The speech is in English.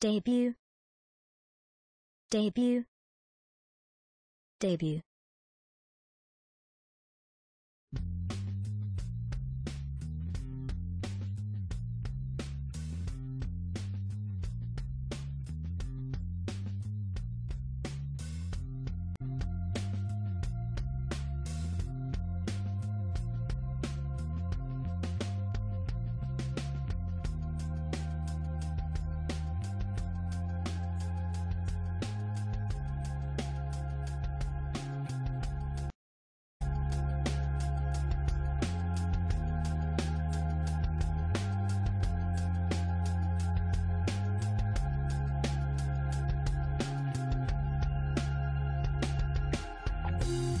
debut. Debut. Debut